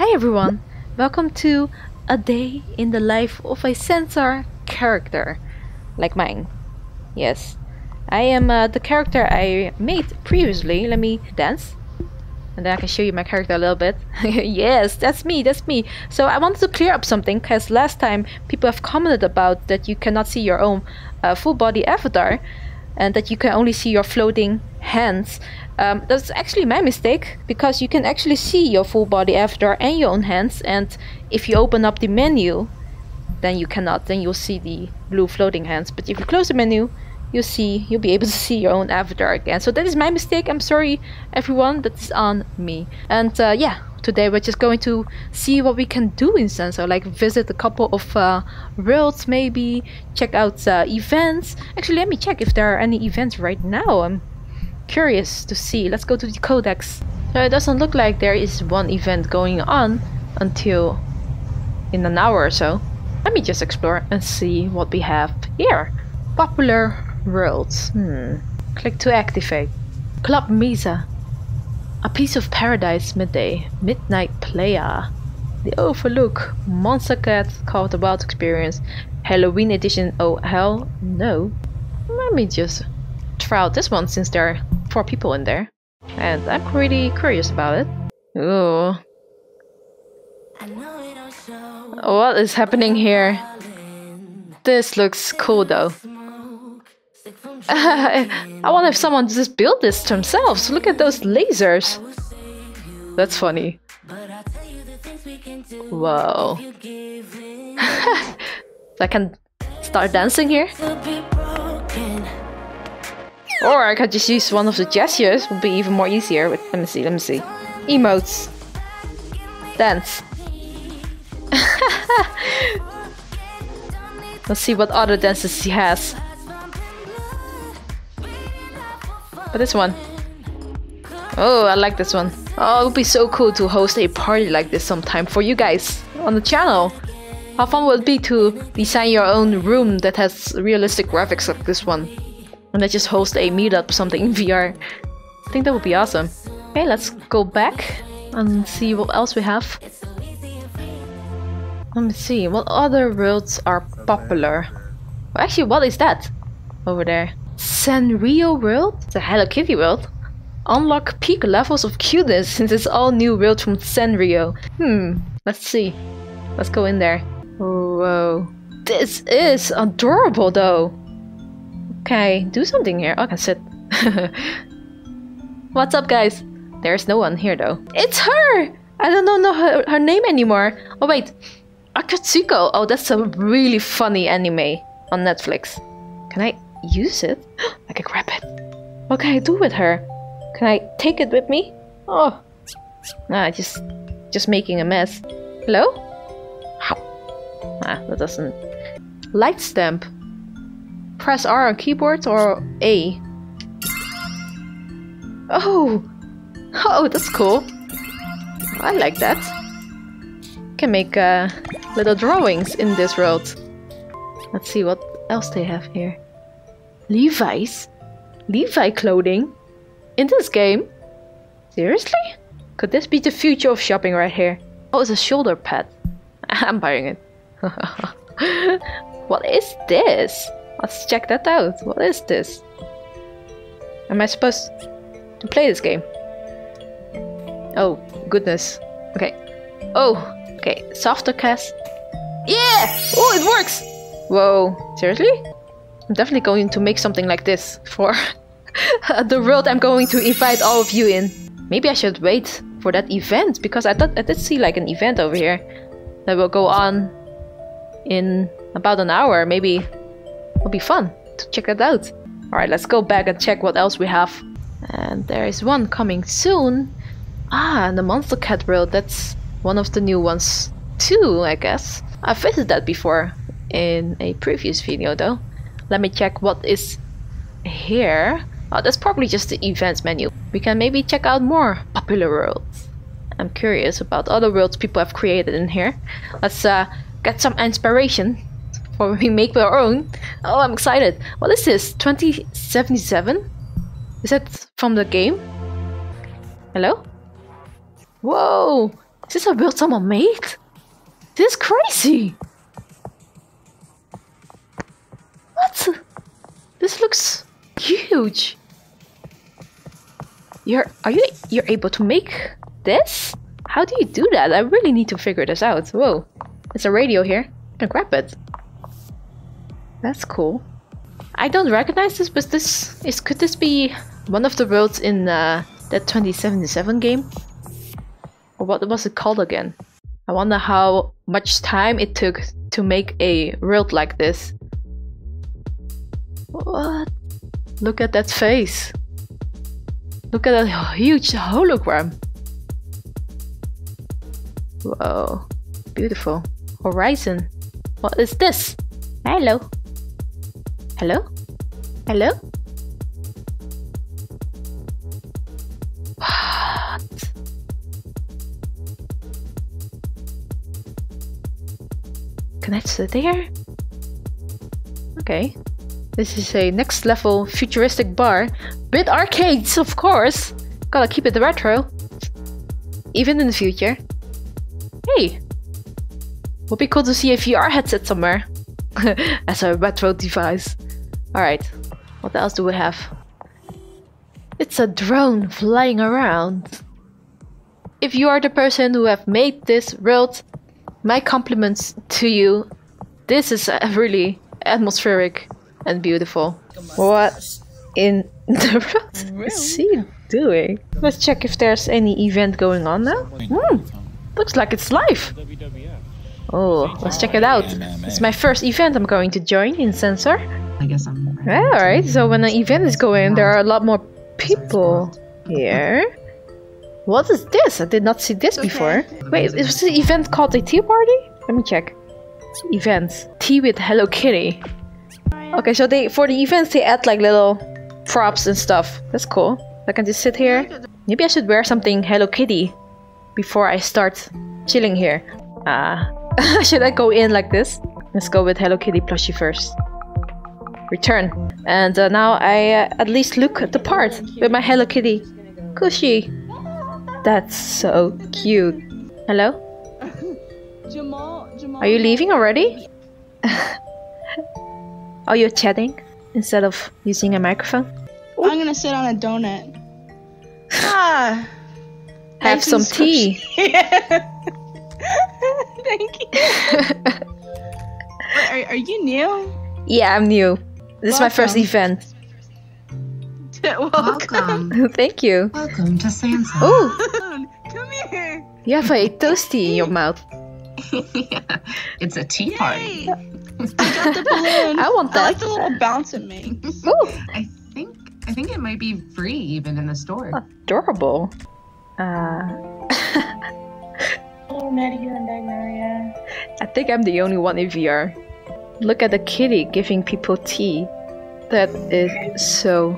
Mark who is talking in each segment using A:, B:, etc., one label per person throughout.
A: Hi everyone, welcome to a day in the life of a Sansar character, like mine. Yes, I am uh, the character I made previously. Let me dance. And then I can show you my character a little bit. yes, that's me, that's me. So I wanted to clear up something because last time people have commented about that you cannot see your own uh, full body avatar and that you can only see your floating hands. Um, that's actually my mistake because you can actually see your full body avatar and your own hands and if you open up the menu then you cannot. Then you'll see the blue floating hands. But if you close the menu you'll see you'll be able to see your own avatar again. So that is my mistake. I'm sorry everyone that's on me. And uh, yeah today we're just going to see what we can do in Sansar like visit a couple of uh, worlds maybe. Check out uh, events. Actually let me check if there are any events right now. I'm curious to see let's go to the codex so it doesn't look like there is one event going on until in an hour or so let me just explore and see what we have here popular Worlds. Hmm. Click to activate. Club Misa. A piece of paradise midday. Midnight Playa. The Overlook. Monstercat called the Wild Experience. Halloween edition. Oh hell no. Let me just try out this one since there four people in there. And I'm pretty curious about it. Ooh. What is happening here? This looks cool though. I wonder if someone just built this themselves. Look at those lasers. That's funny. Whoa. I can start dancing here. Or I could just use one of the gestures, would be even more easier. Let me see, let me see. Emotes. Dance. Let's see what other dances he has. But this one. Oh, I like this one. Oh, it would be so cool to host a party like this sometime for you guys on the channel. How fun would it be to design your own room that has realistic graphics like this one? And then just host a meetup something in VR. I think that would be awesome. Okay, let's go back and see what else we have. Let me see, what other worlds are popular? Well, actually, what is that over there? Sanrio World, the Hello Kitty world, unlock peak levels of cuteness since it's all new world from Sanrio. Hmm, let's see. Let's go in there. Whoa. This is adorable though. Okay, do something here. I can sit. What's up guys? There's no one here though. It's her! I don't know her, her name anymore. Oh wait, Aggretsuko. Oh, that's a really funny anime on Netflix. Can I use it? I can grab it. What can I do with her? Can I take it with me? Oh, ah, just, just making a mess. Hello? Ah, that doesn't. Light stamp. Press R on keyboards or A. Oh, oh, that's cool. I like that. Can make uh, little drawings in this world. Let's see what else they have here. Levi's? Levi clothing? In this game? Seriously? Could this be the future of shopping right here? Oh, it's a shoulder pad. I'm buying it. what is this? Let's check that out. What is this? Am I supposed to play this game? Oh, goodness. Okay. Oh, okay. Softer cast. Yeah! Oh, it works! Whoa. Seriously? I'm definitely going to make something like this for the world I'm going to invite all of you in. Maybe I should wait for that event because I thought I did see like an event over here that will go on in about an hour. Maybe it'll be fun to check it out. Alright, let's go back and check what else we have. And there is one coming soon. Ah, and the Monster Cat world, that's one of the new ones too, I guess. I visited that before in a previous video though. Let me check what is here. Oh, that's probably just the events menu. We can maybe check out more popular worlds. I'm curious about other worlds people have created in here. Let's uh, get some inspiration for we make our own. Oh, I'm excited. What is this? 2077? Is that from the game? Hello? Whoa! Is this a build someone made? This is crazy. What? This looks huge. You're are you you're able to make this? How do you do that? I really need to figure this out. Whoa. It's a radio here. I can grab it. That's cool. I don't recognize this, but this is could this be one of the worlds in uh, that 2077 game? Or what was it called again? I wonder how much time it took to make a world like this. What? Look at that face. Look at that huge hologram. Whoa, beautiful. Horizon. What is this? Hello. Hello? Hello? What? Connects to there? Okay. This is a next level futuristic bar with arcades, of course. Gotta keep it retro. Even in the future. Hey! Would be cool to see a VR headset somewhere. As a retro device. Alright, what else do we have? It's a drone flying around. If you are the person who have made this world, my compliments to you. This is really atmospheric and beautiful. What in the world is he doing? Let's check if there's any event going on now. Hmm, looks like it's live. Oh, let's check it out. It's my first event I'm going to join in Sansar.
B: I guess I'm.
A: Alright, so when the event is going, there are a lot more people here. What is this? I did not see this before. Wait, is the event called a tea party? Let me check. Events. Tea with Hello Kitty. Okay, so they for the events they add like little props and stuff. That's cool. I can just sit here. Maybe I should wear something Hello Kitty before I start chilling here. Ah, uh, should I go in like this? Let's go with Hello Kitty plushie first. Return. And uh, now I uh, at least look at the part with my Hello Kitty. Cushy. That's so cute. Hello? Are you leaving already? Are you chatting instead of using a microphone?
C: I'm gonna sit on a donut. Ah.
A: Have some tea.
C: Thank you. Wait, are, are you new?
A: Yeah, I'm new. This is my first event.
C: Welcome.
B: Welcome.
A: Thank you.
B: Welcome to Sansar.
A: Oh,
C: Come here.
A: you have a toasty in your mouth.
B: yeah. It's a tea party.
C: I got the balloon.
A: I want
C: I like
A: that.
C: the little bounce it makes.
A: Ooh,
B: I think I think it might be free even in the store.
A: adorable. Uh,
C: Oh, Nettie and Dagnaria.
A: I think I'm the only one in VR. Look at the kitty giving people tea. That is so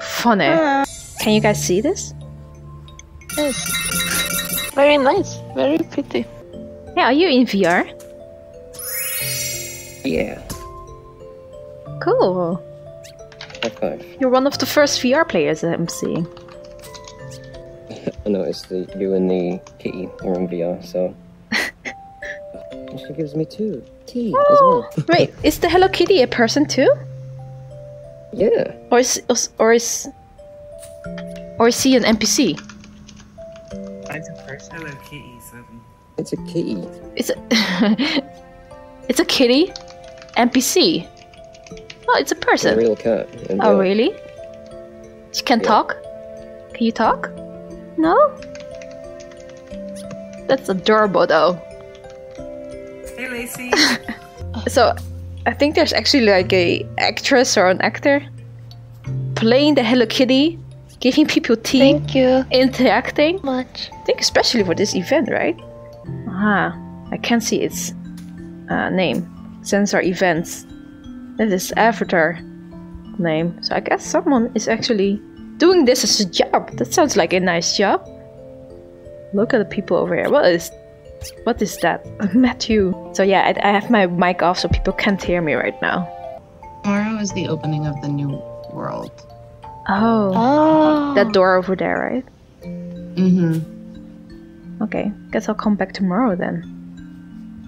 A: funny.
C: Uh,
A: Can you guys see this?
C: yes. Very nice. Very pretty.
A: Yeah, are you in VR?
D: Yeah,
A: Cool.
D: high five.
A: You're one of the first VR players that I'm seeing.
D: I noticed that you and the kitty are in VR, so. And she gives me two tea as oh, well.
A: Wait, is the Hello Kitty a person too?
D: Yeah,
A: Or is or is or is he an NPC?
E: It's a first Hello Kitty, so
D: it's a kitty.
A: It's a it's a kitty NPC. Oh, it's a
D: It's a
A: person.
D: real cat. in
A: Oh,
D: VR.
A: really? She can
D: Yeah.
A: talk? Can you talk? No? That's adorable though.
E: Hey Lacey!
A: So, I think there's actually like a actress or an actor playing the Hello Kitty, giving people tea,
C: Thank you
A: interacting.
C: much.
A: I think especially for this event, right? Ah, I can't see its uh, name. Sansar events. That is avatar name. So I guess someone is actually doing this as a job. That sounds like a nice job. Look at the people over here. What is what is that? Matthew. So yeah, I, I have my mic off so people can't hear me right now.
B: Tomorrow is the opening of the new world.
A: Oh,
C: Oh.
A: that door over there, right?
B: Mm-hmm.
A: Okay, guess I'll come back tomorrow then.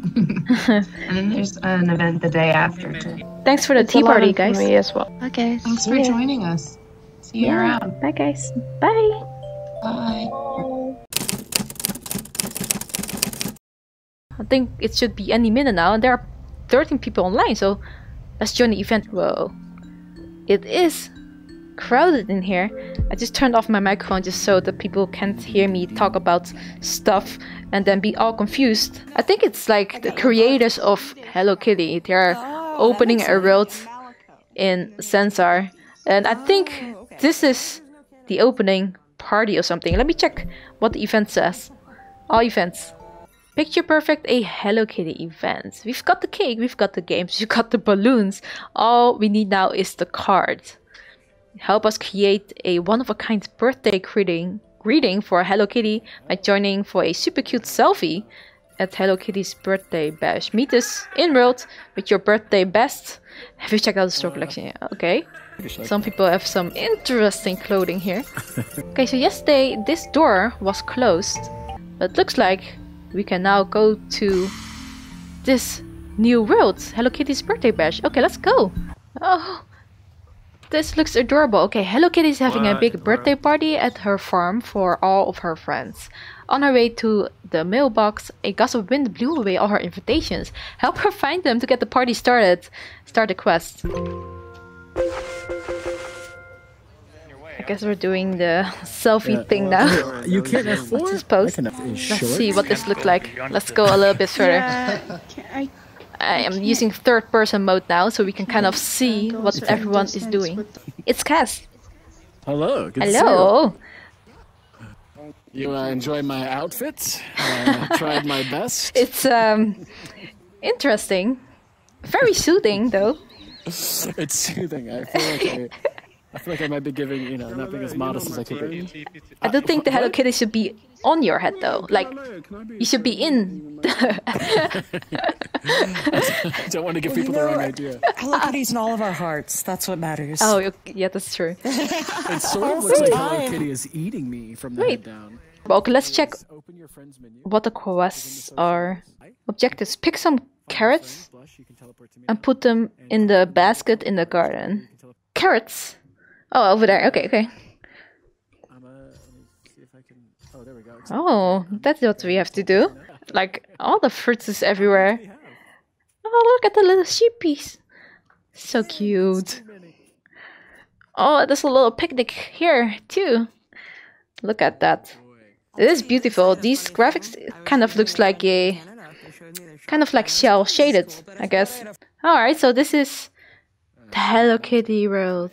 B: And then there's an event the day after too.
A: Thanks for the tea party, guys.
F: me as well.
C: Okay.
B: Thanks for joining us. See you
A: Yeah.
B: around.
A: Bye, guys. Bye.
B: Bye.
A: I think it should be any minute now, and there are 13 people online, so let's join the event. Whoa. It is crowded in here. I just turned off my microphone just so that people can't hear me talk about stuff and then be all confused. I think it's like the creators of Hello Kitty. They're opening a world in Sansar, and I think this is the opening party or something. Let me check what the event says. All events. Picture Perfect a Hello Kitty event. We've got the cake, we've got the games, we've got the balloons. All we need now is the card. Help us create a one of a kind birthday greeting greeting for Hello Kitty by joining for a super cute selfie at Hello Kitty's birthday bash. Meet us in world with your birthday best. Have you checked out the store collection? Yeah, Okay. Some people have some interesting clothing here. okay, so yesterday this door was closed, but it looks like we can now go to this new world, Hello Kitty's birthday bash. Okay, let's go. Oh, this looks adorable. Okay, Hello Kitty is having a big birthday party at her farm for all of her friends. On her way to the mailbox, a gust of wind blew away all her invitations. Help her find them to get the party started. Start the quest. I guess we're doing the selfie thing now.
G: You can't have four.
A: Let's just pose.
G: Can have
A: Let's see what this looks like. Let's go a little bit further.
C: Yeah, I
A: I am using third person mode now so we can kind of see what everyone is doing. It's Cas.
G: Hello. Good to see
A: Hello.
G: you. You uh, enjoy my outfit? Uh, tried my best.
A: It's um interesting. Very soothing though.
G: It's soothing. I feel like I, I feel like I might be giving, you know, not being as modest as I could be.
A: I don't think the Hello Kitty should be on your head though. Like you should be in
G: I don't want to give people the wrong idea.
H: Hello Kitty's in all of our hearts. That's what matters.
A: Oh yeah, that's true.
G: It sort of looks like Hello Kitty is eating me from the
A: Wait.
G: head down.
A: Well, okay, let's check
G: Open your friend's menu.
A: what the quests are. Objectives. Pick some carrots
G: Blush, you can teleport to me.
A: and put them in the basket in the garden. Carrots? Oh, over there. Okay, okay.
G: I'm, uh, let me see if I can. Oh, there we go.
A: Oh, that's what we have to do. Like, all the fruits is everywhere. Oh, look at the little sheepies. So cute. Oh, there's a little picnic here, too. Look at that. It is beautiful. These graphics kind of looks like a... Kind of like cel shaded, I guess. Alright, so this is the Hello Kitty world.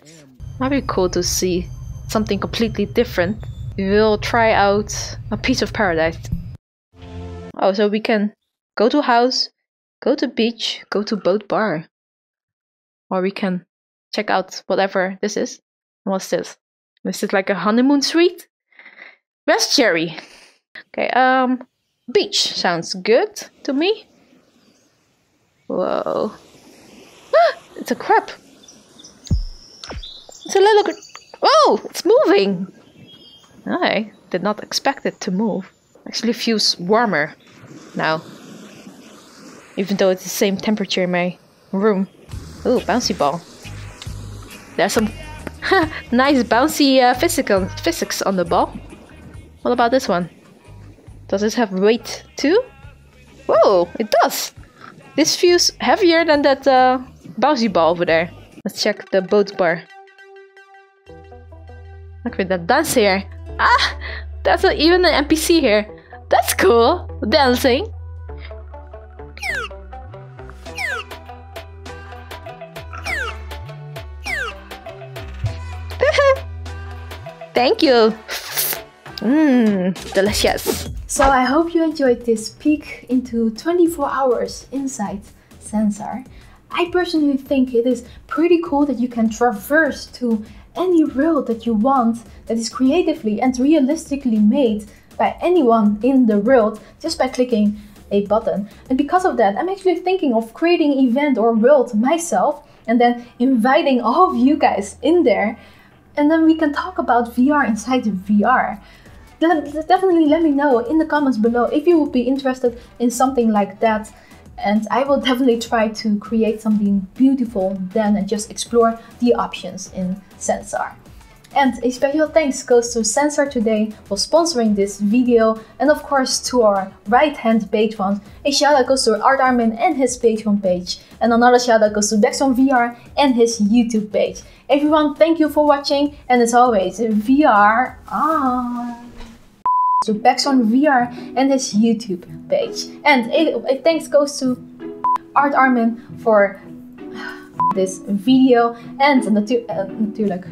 A: Might be cool to see something completely different. We will try out a piece of paradise. Oh, so we can go to house, go to beach, go to boat bar. Or we can check out whatever this is. What's this? Is it like a honeymoon suite? West Cherry. Okay, um, beach sounds good to me. Whoa. Ah, it's a crab. It's a little. gr- Oh, it's moving. I did not expect it to move. Actually feels warmer now. Even though it's the same temperature in my room. Ooh, bouncy ball. There's some nice bouncy uh, physical physics on the ball. What about this one? Does this have weight too? Whoa, it does. This feels heavier than that uh, bouncy ball over there. Let's check the boat bar. Look that dance here. Ah, that's not even an NPC here. That's cool. Dancing. Thank you. Mmm, delicious.
I: So I hope you enjoyed this peek into 24 hours inside Sansar. I personally think it is pretty cool that you can traverse to any world that you want that is creatively and realistically made by anyone in the world just by clicking a button. And because of that, I'm actually thinking of creating event or world myself and then inviting all of you guys in there and then we can talk about VR inside VR.
A: definitely let me know in the comments below if you would be interested in something like that. And I will definitely try to create something beautiful then and just explore the options in Sansar. And a special thanks goes to Sansar Today for sponsoring this video, and of course to our right-hand patrons. A shout out goes to Art Armin and his Patreon page, and another shout out goes to Dexon VR and his YouTube page. Everyone, thank you for watching, and as always, VR on. So Baxon VR and his YouTube page. And a, a thanks goes to Art Armin for this video, en natu- uh, natuurlijk